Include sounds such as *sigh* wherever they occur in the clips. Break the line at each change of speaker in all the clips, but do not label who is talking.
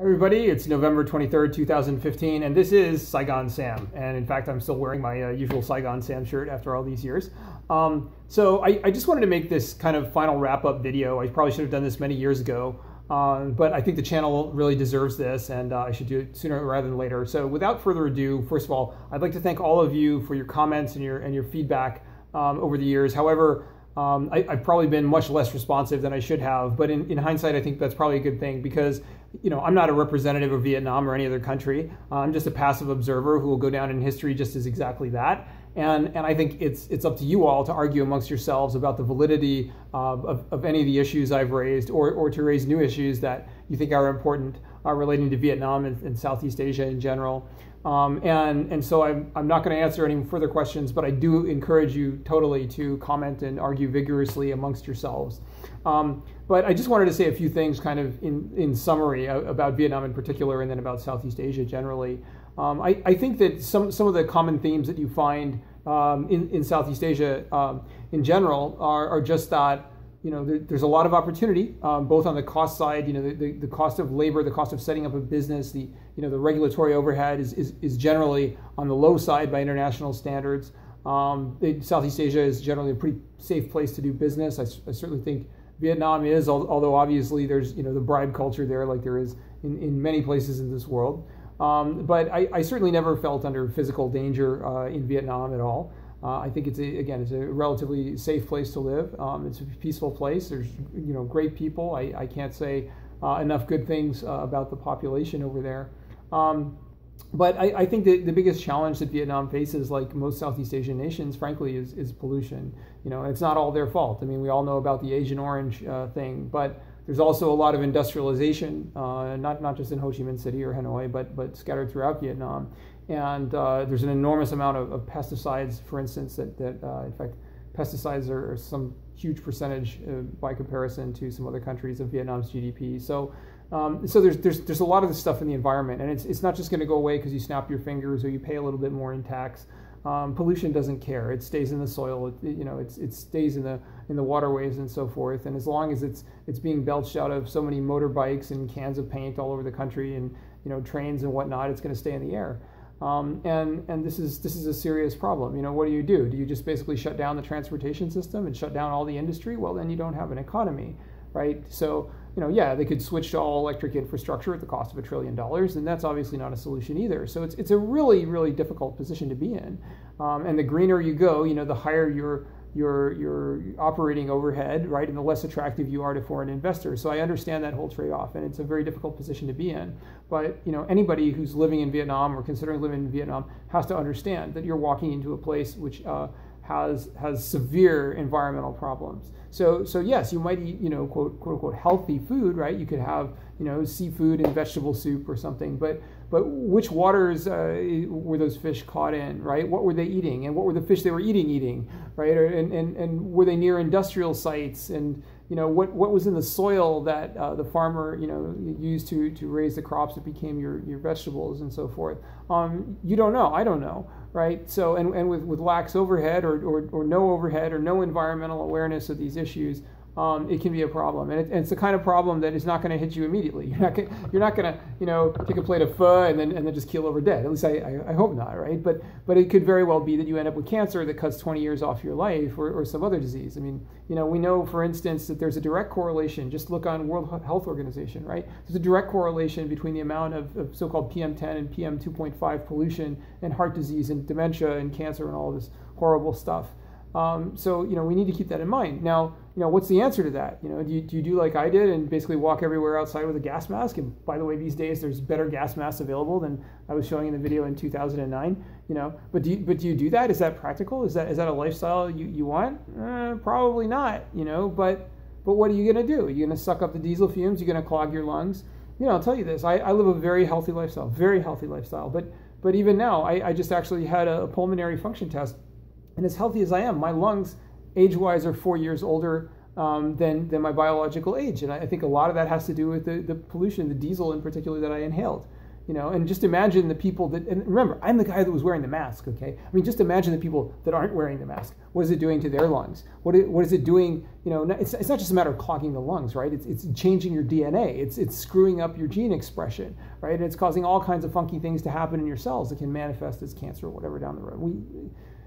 Everybody, it's November 23rd, 2015, and this is Saigon Sam. And in fact, I'm still wearing my uh, usual Saigon Sam shirt after all these years. Um, so I, I, just wanted to make this kind of final wrap up video. I probably should have done this many years ago, uh, but I think the channel really deserves this and uh, I should do it sooner rather than later. So without further ado, first of all, I'd like to thank all of you for your comments and your, and your feedback um, over the years. However, um, I, have probably been much less responsive than I should have, but in, in, hindsight, I think that's probably a good thing because, you know, I'm not a representative of Vietnam or any other country. Uh, I'm just a passive observer who will go down in history just as exactly that. And, and I think it's, it's up to you all to argue amongst yourselves about the validity uh, of, of any of the issues I've raised or, or to raise new issues that you think are important uh, relating to Vietnam and, and Southeast Asia in general. Um, and, and so I'm, I'm not going to answer any further questions, but I do encourage you totally to comment and argue vigorously amongst yourselves. Um, but I just wanted to say a few things kind of in, in summary about Vietnam in particular and then about Southeast Asia generally. Um, I, I think that some, some of the common themes that you find um, in, in Southeast Asia um, in general are, are just that you know, there, there's a lot of opportunity, um, both on the cost side, you know, the, the, the, cost of labor, the cost of setting up a business, the, you know, the regulatory overhead is, is, is generally on the low side by international standards. Um, Southeast Asia is generally a pretty safe place to do business. I, I certainly think Vietnam is, although obviously there's, you know, the bribe culture there like there is in, in many places in this world. Um, but I, I, certainly never felt under physical danger uh, in Vietnam at all. Uh, I think it's a, again it's a relatively safe place to live. Um, it's a peaceful place. There's you know great people. I, I can't say uh, enough good things uh, about the population over there. Um, but I, I, think that the biggest challenge that Vietnam faces, like most Southeast Asian nations, frankly, is, is pollution. You know, it's not all their fault. I mean, we all know about the Agent Orange uh, thing, but there's also a lot of industrialization, uh, not not just in Ho Chi Minh City or Hanoi, but but scattered throughout Vietnam. And uh, there's an enormous amount of, of pesticides, for instance, that, that uh, in fact, pesticides are, some huge percentage uh, by comparison to some other countries of Vietnam's GDP. So, um, so there's, there's, there's a lot of this stuff in the environment, and it's, it's not just going to go away because you snap your fingers or you pay a little bit more in tax. Um, pollution doesn't care. It stays in the soil. It, you know, it's, it stays in the in the waterways and so forth. And as long as it's it's being belched out of so many motorbikes and cans of paint all over the country, and you know trains and whatnot, it's going to stay in the air. Um, and and this is this is a serious problem. You know, what do you do? Do you just basically shut down the transportation system and shut down all the industry? Well, then you don't have an economy, right? So you know, yeah, they could switch to all electric infrastructure at the cost of a trillion dollars, and that's obviously not a solution either. So it's it's a really really difficult position to be in. Um, and the greener you go, you know, the higher your your your operating overhead, right, and the less attractive you are to foreign investors. So I understand that whole trade-off, and it's a very difficult position to be in. But you know, anybody who's living in Vietnam or considering living in Vietnam has to understand that you're walking into a place which uh, has has severe environmental problems. So so yes, you might eat you know quote quote unquote healthy food, right? You could have you know seafood and vegetable soup or something, but but which waters uh, were those fish caught in, right? What were they eating, and what were the fish they were eating eating, right? And and, and were they near industrial sites, and you know what what was in the soil that uh, the farmer you know used to to raise the crops that became your your vegetables and so forth. Um, you don't know. I don't know right? So, and, and with, with lax overhead or, or, or no overhead or no environmental awareness of these issues, um, it can be a problem. And, it, and, it's the kind of problem that is not going to hit you immediately. You're not gonna, you know take a plate of pho and then and then just keel over dead. At least I, I, I, hope not, right? But but it could very well be that you end up with cancer that cuts 20 years off your life or, or some other disease. I mean, you know, we know for instance that there's a direct correlation. Just look on World Health Organization, right? There's a direct correlation between the amount of, of so-called PM10 and PM2.5 pollution and heart disease and dementia and cancer and all this horrible stuff. Um, so you know we need to keep that in mind. Now you know what's the answer to that? You know do you, do you do like I did and basically walk everywhere outside with a gas mask? And by the way, these days there's better gas masks available than I was showing in the video in 2009. You know, but do you, but do you do that? Is that practical? Is that is that a lifestyle you, you want? Uh, probably not. You know, but but what are you gonna do? Are you gonna suck up the diesel fumes? You're gonna clog your lungs? You know, I'll tell you this. I, I live a very healthy lifestyle, very healthy lifestyle. But but even now, I, I just actually had a pulmonary function test and as healthy as I am, my lungs, age-wise, are four years older um, than, than my biological age. And I, I, think a lot of that has to do with the, the pollution, the diesel in particular that I inhaled. you know, and just imagine the people that, and remember, I'm the guy that was wearing the mask, okay? I mean, just imagine the people that aren't wearing the mask. What is it doing to their lungs? What is, what is it doing, you know, it's, it's not just a matter of clogging the lungs, right? It's, it's changing your DNA. It's, it's screwing up your gene expression, right? And it's causing all kinds of funky things to happen in your cells that can manifest as cancer or whatever down the road. We,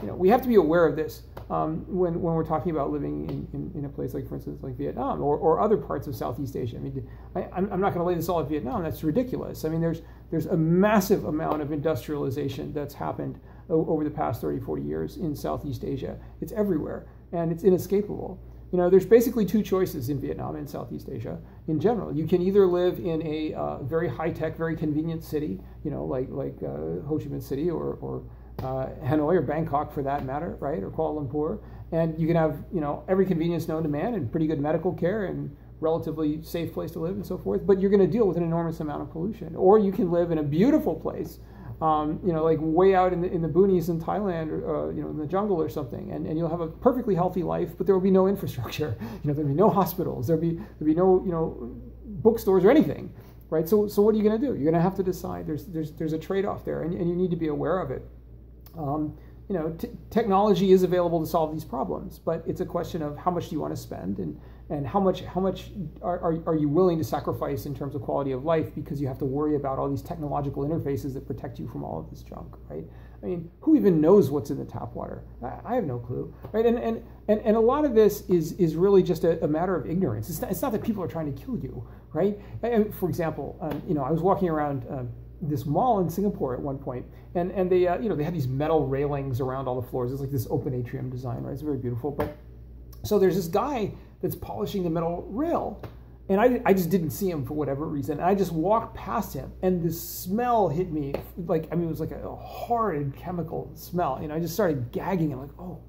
you know, we have to be aware of this um, when, when we're talking about living in, in, in, a place like, for instance, like Vietnam or, or other parts of Southeast Asia. I mean, I, am not going to lay this all at Vietnam. That's ridiculous. I mean, there's, there's a massive amount of industrialization that's happened over the past 30, 40 years in Southeast Asia. It's everywhere, and it's inescapable. You know, there's basically two choices in Vietnam and Southeast Asia in general. You can either live in a uh, very high-tech, very convenient city, you know, like like uh, Ho Chi Minh City or, or uh, Hanoi or Bangkok for that matter, right, or Kuala Lumpur, and you can have you know every convenience known to man and pretty good medical care and relatively safe place to live and so forth. But you're going to deal with an enormous amount of pollution. Or you can live in a beautiful place, um, you know, like way out in the in the boonies in Thailand, or, uh, you know, in the jungle or something, and, and you'll have a perfectly healthy life, but there will be no infrastructure. *laughs* You know, there'll be no hospitals. There'll be there'll be no you know bookstores or anything. Right, so, so what are you going to do? You're going to have to decide. There's, there's, there's a trade-off there, and, and you need to be aware of it. Um, you know, technology is available to solve these problems, but it's a question of how much do you want to spend and, and how much how much are, are, are, you willing to sacrifice in terms of quality of life because you have to worry about all these technological interfaces that protect you from all of this junk, right? I mean, who even knows what's in the tap water? I, I have no clue, right? And, and, and, and a lot of this is, is really just a, a matter of ignorance. It's not, it's not that people are trying to kill you, right? For example, um, you know, I was walking around uh, this mall in Singapore at one point, and and they uh, you know they had these metal railings around all the floors. It's like this open atrium design, right? It's very beautiful. But so there's this guy that's polishing the metal rail, and I, I just didn't see him for whatever reason. And I just walked past him, and the smell hit me like I mean it was like a, a horrid chemical smell. You know, I just started gagging. I'm like, oh,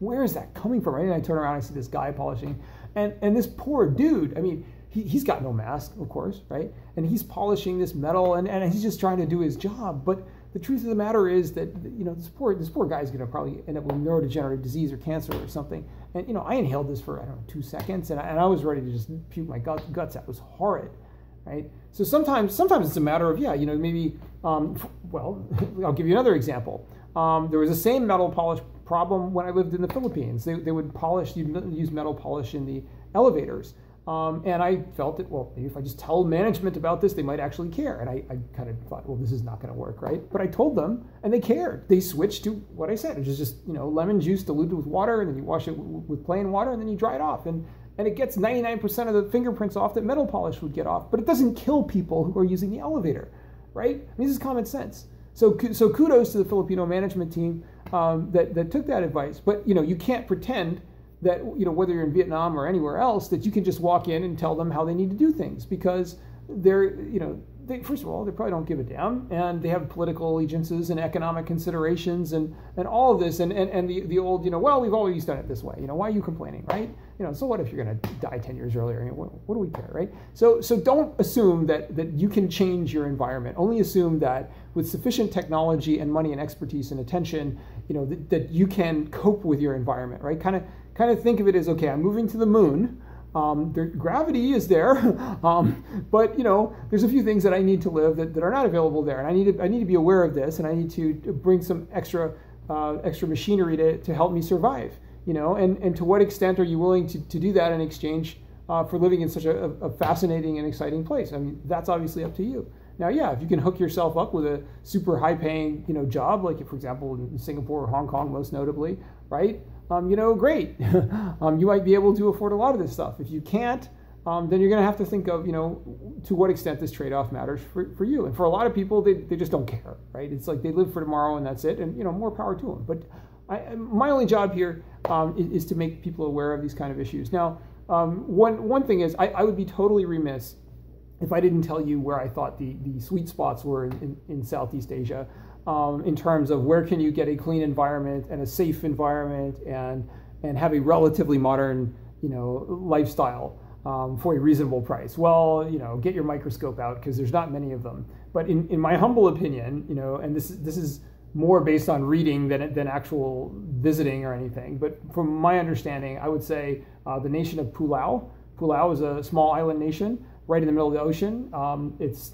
where is that coming from? Right? And I turn around, I see this guy polishing, and and this poor dude. I mean he, he's got no mask, of course, right? And he's polishing this metal and, and he's just trying to do his job. But the truth of the matter is that, you know, this poor, this poor guy's going to probably end up with neurodegenerative disease or cancer or something. And, you know, I inhaled this for, I don't know, two seconds and I, and I was ready to just puke my gut, guts out. It was horrid, right? So sometimes, sometimes it's a matter of, yeah, you know, maybe, um, well, *laughs* I'll give you another example. Um, there was the same metal polish problem when I lived in the Philippines. They, they would polish, you'd use metal polish in the elevators. Um, and I felt that, well, maybe if I just tell management about this, they might actually care. And I, I kind of thought, well, this is not going to work, right? But I told them, and they cared. They switched to what I said, which is just, you know, lemon juice diluted with water, and then you wash it with plain water, and then you dry it off. And, and it gets 99% of the fingerprints off that metal polish would get off, but it doesn't kill people who are using the elevator, right? I mean, this is common sense. So, so kudos to the Filipino management team um, that, that took that advice. But, you know, you can't pretend that you know whether you're in Vietnam or anywhere else that you can just walk in and tell them how they need to do things. Because they're you know they, first of all they probably don't give a damn. And they have political allegiances and economic considerations and and all of this. And and, and the, the old you know well we've always done it this way. You know why are you complaining right? You know so what if you're going to die 10 years earlier? What, what do we care right? So so don't assume that that you can change your environment. Only assume that with sufficient technology and money and expertise and attention you know that, that you can cope with your environment right? Kind of kind of think of it as okay, I'm moving to the moon. Um, there, gravity is there, *laughs* um, but you know, there's a few things that I need to live that, that are not available there, and I need to I need to be aware of this, and I need to bring some extra uh, extra machinery to, to help me survive. You know, and, and to what extent are you willing to, to do that in exchange uh, for living in such a, a fascinating and exciting place? I mean, that's obviously up to you. Now, yeah, if you can hook yourself up with a super high-paying, you know, job, like for example in Singapore or Hong Kong, most notably, right? um, you know, great. *laughs* um, you might be able to afford a lot of this stuff. If you can't, um, then you're going to have to think of, you know, to what extent this trade-off matters for, for you. And for a lot of people, they, they just don't care, right? It's like they live for tomorrow and that's it. And, you know, more power to them. But I, my only job here um, is, is, to make people aware of these kind of issues. Now, um, one, one thing is I, I, would be totally remiss if I didn't tell you where I thought the, the sweet spots were in, in, in Southeast Asia um, in terms of where can you get a clean environment and a safe environment and and have a relatively modern you know lifestyle um, for a reasonable price. Well, you know, get your microscope out because there's not many of them. But in, in my humble opinion, you know, and this this is more based on reading than than actual visiting or anything. But from my understanding, I would say uh, the nation of Palau. Palau is a small island nation right in the middle of the ocean. Um, it's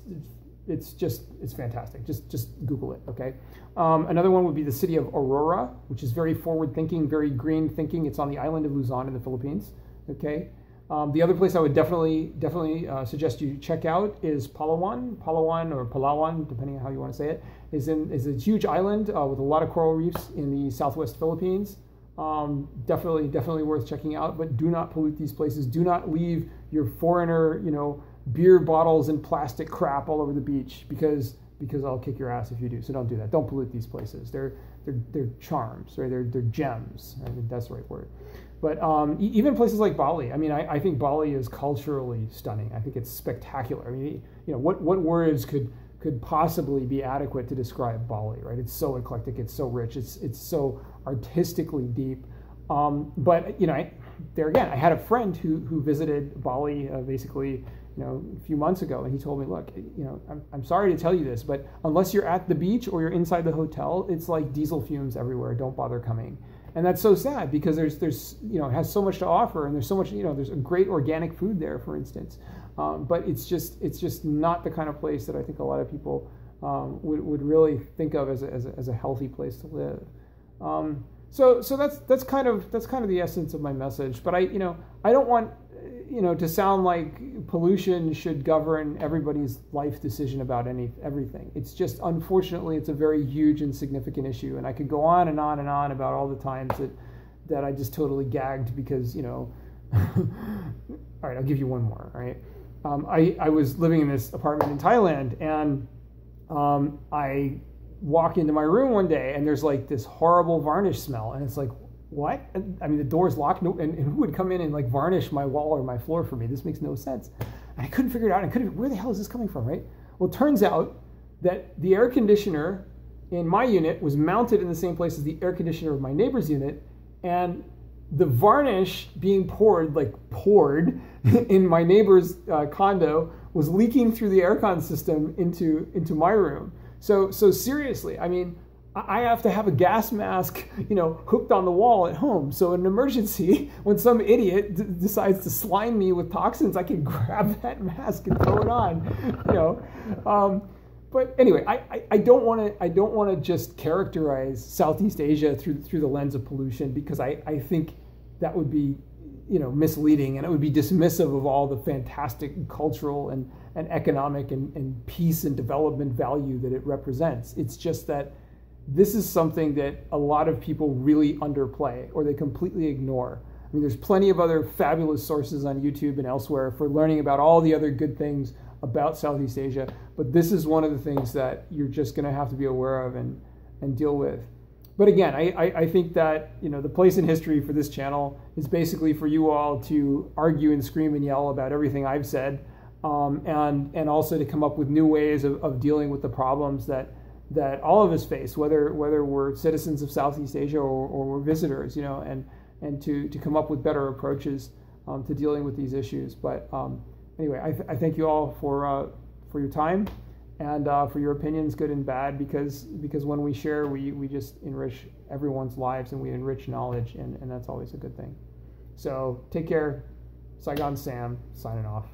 it's just it's fantastic. Just just Google it. Okay. Um, another one would be the city of Aurora, which is very forward thinking, very green thinking. It's on the island of Luzon in the Philippines. Okay. Um, the other place I would definitely definitely uh, suggest you check out is Palawan, Palawan or Palawan, depending on how you want to say it, is in is a huge island uh, with a lot of coral reefs in the southwest Philippines. Um, definitely definitely worth checking out. But do not pollute these places. Do not leave your foreigner you know beer bottles and plastic crap all over the beach because because I'll kick your ass if you do. So don't do that. Don't pollute these places. They're they're they're charms, right? They're they're gems. I think that's the right word. But um, even places like Bali, I mean, I, I, think Bali is culturally stunning. I think it's spectacular. I mean, you know, what, what words could could possibly be adequate to describe Bali, right? It's so eclectic, it's so rich, it's it's so artistically deep. Um, but you know, I, there again, I had a friend who who visited Bali uh, basically, you know, a few months ago, and he told me, look, you know, I'm, I'm sorry to tell you this, but unless you're at the beach or you're inside the hotel, it's like diesel fumes everywhere. Don't bother coming and that's so sad because there's there's you know has so much to offer and there's so much you know there's a great organic food there for instance. Um, but it's just it's just not the kind of place that I think a lot of people um, would, would really think of as a, as a, as a healthy place to live. Um, so so that's that's kind of that's kind of the essence of my message. But I you know I don't want you know, to sound like pollution should govern everybody's life decision about any everything. It's just unfortunately it's a very huge and significant issue, and I could go on and on and on about all the times that that I just totally gagged because you know. *laughs* all right, I'll give you one more. All right, um, I I was living in this apartment in Thailand, and um, I walk into my room one day, and there's like this horrible varnish smell, and it's like, what? I mean, the door's locked, no, and, and, who would come in and like varnish my wall or my floor for me? This makes no sense. And I couldn't figure it out. I couldn't, where the hell is this coming from, right? Well, turns out that the air conditioner in my unit was mounted in the same place as the air conditioner of my neighbor's unit, and the varnish being poured, like poured, *laughs* in my neighbor's uh, condo was leaking through the aircon system into into my room. So so seriously, I mean I have to have a gas mask, you know, hooked on the wall at home. So in an emergency, *laughs* when some idiot decides to slime me with toxins, I can *laughs* grab that mask and throw it on, you know. Um, but anyway, I, I, I don't want to I don't want to just characterize Southeast Asia through through the lens of pollution because I, I think that would be you know misleading and it would be dismissive of all the fantastic cultural and, and economic and, and peace and development value that it represents. It's just that this is something that a lot of people really underplay or they completely ignore. I mean, there's plenty of other fabulous sources on YouTube and elsewhere for learning about all the other good things about Southeast Asia, but this is one of the things that you're just going to have to be aware of and, and deal with. But again, I, I, I, think that you know the place in history for this channel is basically for you all to argue and scream and yell about everything I've said, um, and and also to come up with new ways of, of dealing with the problems that that all of us face, whether whether we're citizens of Southeast Asia or, or we're visitors, you know, and and to to come up with better approaches um, to dealing with these issues. But um, anyway, I, th- I, thank you all for uh, for your time and uh, for your opinions, good and bad, because because when we share, we we just enrich everyone's lives and we enrich knowledge, and, and that's always a good thing. So take care. Saigon Sam signing off.